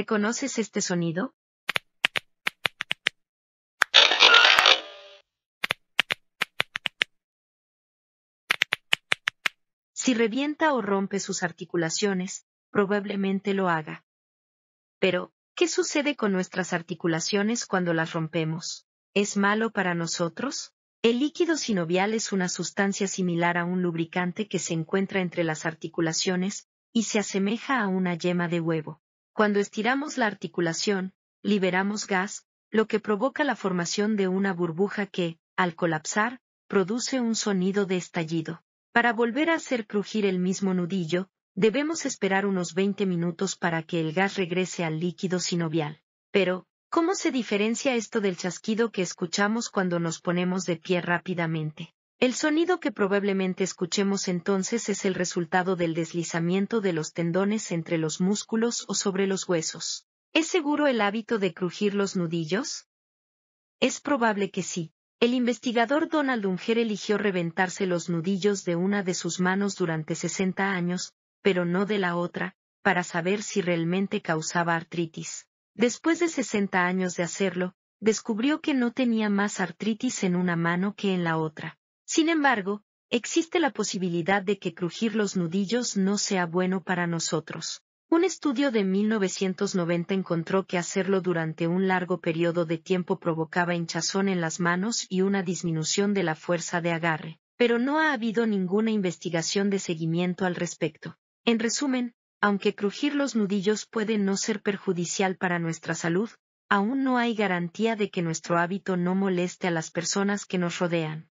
¿Reconoces este sonido? Si revienta o rompe sus articulaciones, probablemente lo haga. Pero, ¿qué sucede con nuestras articulaciones cuando las rompemos? ¿Es malo para nosotros? El líquido sinovial es una sustancia similar a un lubricante que se encuentra entre las articulaciones, y se asemeja a una yema de huevo. Cuando estiramos la articulación, liberamos gas, lo que provoca la formación de una burbuja que, al colapsar, produce un sonido de estallido. Para volver a hacer crujir el mismo nudillo, debemos esperar unos 20 minutos para que el gas regrese al líquido sinovial. Pero, ¿Cómo se diferencia esto del chasquido que escuchamos cuando nos ponemos de pie rápidamente? El sonido que probablemente escuchemos entonces es el resultado del deslizamiento de los tendones entre los músculos o sobre los huesos. ¿Es seguro el hábito de crujir los nudillos? Es probable que sí. El investigador Donald Unger eligió reventarse los nudillos de una de sus manos durante 60 años, pero no de la otra, para saber si realmente causaba artritis. Después de 60 años de hacerlo, descubrió que no tenía más artritis en una mano que en la otra. Sin embargo, existe la posibilidad de que crujir los nudillos no sea bueno para nosotros. Un estudio de 1990 encontró que hacerlo durante un largo periodo de tiempo provocaba hinchazón en las manos y una disminución de la fuerza de agarre, pero no ha habido ninguna investigación de seguimiento al respecto. En resumen, aunque crujir los nudillos puede no ser perjudicial para nuestra salud, aún no hay garantía de que nuestro hábito no moleste a las personas que nos rodean.